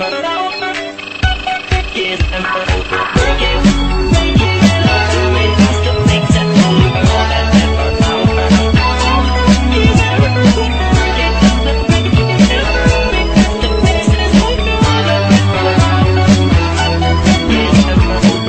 Yes, I'm